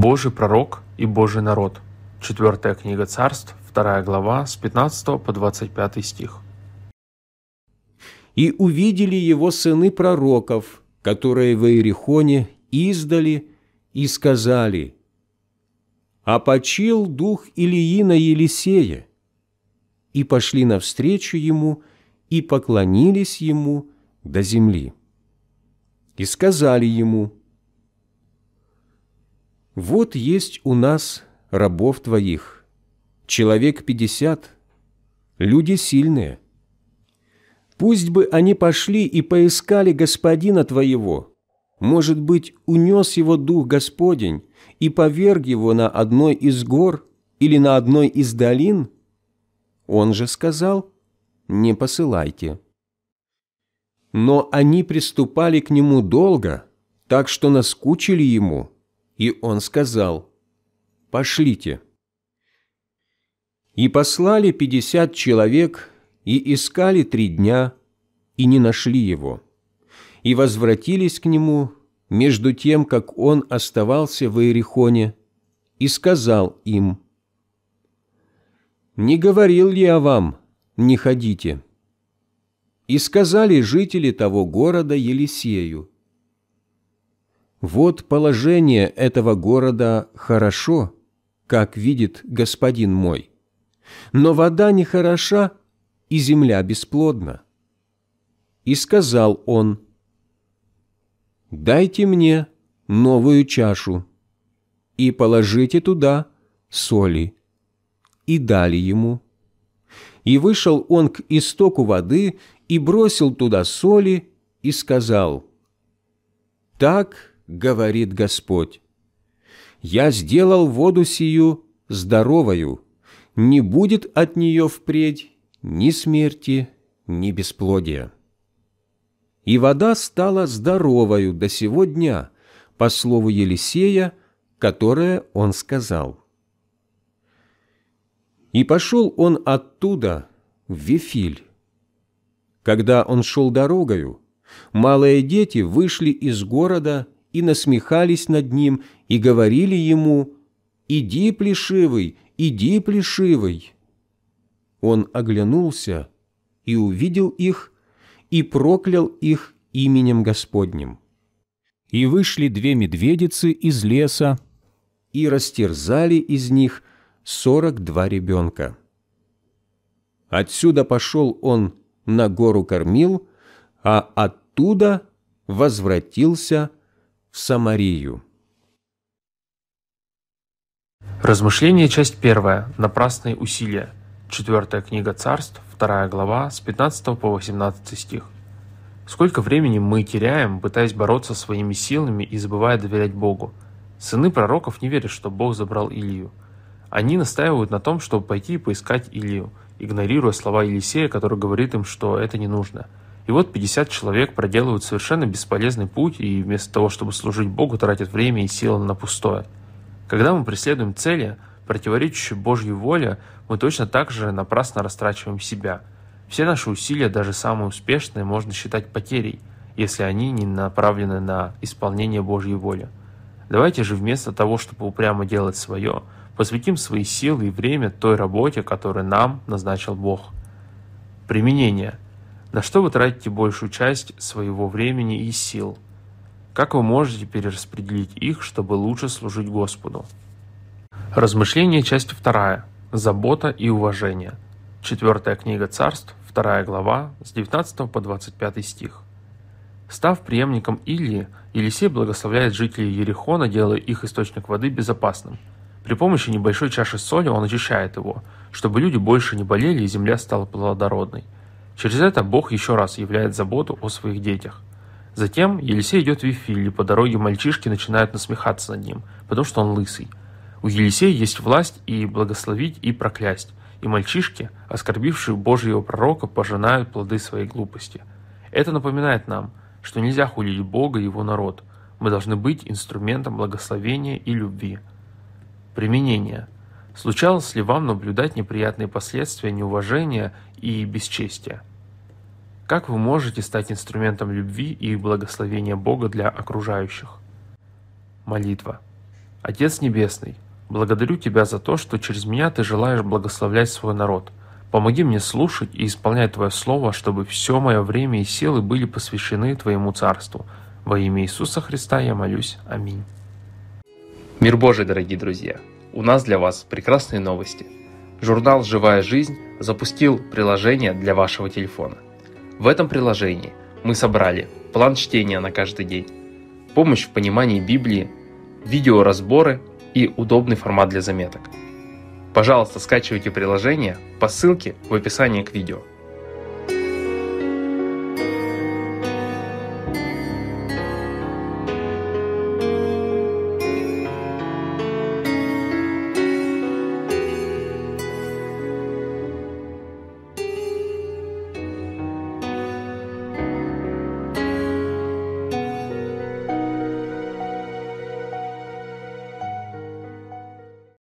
Божий пророк и Божий народ. Четвертая книга царств, вторая глава, с 15 по 25 стих. «И увидели его сыны пророков, которые в Иерихоне издали, и сказали, «А почил дух Илии на Елисея». И пошли навстречу ему, и поклонились ему до земли. И сказали ему, «Вот есть у нас рабов твоих, человек пятьдесят, люди сильные. Пусть бы они пошли и поискали господина твоего, может быть, унес его дух Господень и поверг его на одной из гор или на одной из долин? Он же сказал, не посылайте. Но они приступали к нему долго, так что наскучили ему, и он сказал, «Пошлите». И послали пятьдесят человек, и искали три дня, и не нашли его, и возвратились к нему между тем, как он оставался в Иерихоне, и сказал им, «Не говорил ли я вам, не ходите?» И сказали жители того города Елисею, «Вот положение этого города хорошо, как видит господин мой, но вода не хороша, и земля бесплодна». И сказал он, «Дайте мне новую чашу и положите туда соли». И дали ему. И вышел он к истоку воды и бросил туда соли и сказал, «Так говорит Господь, я сделал воду сию здоровою, не будет от нее впредь ни смерти, ни бесплодия». И вода стала здоровою до сего дня, по слову Елисея, которое он сказал. И пошел он оттуда в Вифиль. Когда он шел дорогою, малые дети вышли из города и насмехались над ним и говорили ему «Иди, плешивый, иди, плешивый». Он оглянулся и увидел их, и проклял их именем Господним. И вышли две медведицы из леса, и растерзали из них сорок два ребенка. Отсюда пошел он на гору Кормил, а оттуда возвратился в Самарию. Размышление, часть первая. Напрасные усилия. Четвертая книга царств, вторая глава, с 15 по 18 стих. Сколько времени мы теряем, пытаясь бороться своими силами и забывая доверять Богу. Сыны пророков не верят, что Бог забрал Илью. Они настаивают на том, чтобы пойти и поискать Илью, игнорируя слова Елисея, который говорит им, что это не нужно. И вот 50 человек проделывают совершенно бесполезный путь и вместо того, чтобы служить Богу, тратят время и силы на пустое. Когда мы преследуем цели, противоречащие Божьей воле, мы точно так же напрасно растрачиваем себя – все наши усилия, даже самые успешные, можно считать потерей, если они не направлены на исполнение Божьей воли. Давайте же вместо того, чтобы упрямо делать свое, посвятим свои силы и время той работе, которую нам назначил Бог. Применение. На что вы тратите большую часть своего времени и сил? Как вы можете перераспределить их, чтобы лучше служить Господу? Размышление, часть вторая. Забота и уважение. Четвертая книга царств, 2 глава, с 19 по 25 стих. Став преемником Илии, Елисей благословляет жителей Ерехона, делая их источник воды безопасным. При помощи небольшой чаши соли он очищает его, чтобы люди больше не болели и земля стала плодородной. Через это Бог еще раз являет заботу о своих детях. Затем Елисей идет в Вифиль, и по дороге мальчишки начинают насмехаться над ним, потому что он лысый. У Елисея есть власть и благословить, и проклясть, и мальчишки, оскорбившие Божьего пророка, пожинают плоды своей глупости. Это напоминает нам, что нельзя хулить Бога и Его народ. Мы должны быть инструментом благословения и любви. Применение. Случалось ли вам наблюдать неприятные последствия неуважения и бесчестия? Как вы можете стать инструментом любви и благословения Бога для окружающих? Молитва. Отец Небесный, благодарю Тебя за то, что через меня Ты желаешь благословлять свой народ. Помоги мне слушать и исполнять Твое Слово, чтобы все мое время и силы были посвящены Твоему Царству. Во имя Иисуса Христа я молюсь. Аминь. Мир Божий, дорогие друзья! У нас для вас прекрасные новости. Журнал «Живая жизнь» запустил приложение для вашего телефона. В этом приложении мы собрали план чтения на каждый день, помощь в понимании Библии, видеоразборы и удобный формат для заметок. Пожалуйста, скачивайте приложение по ссылке в описании к видео.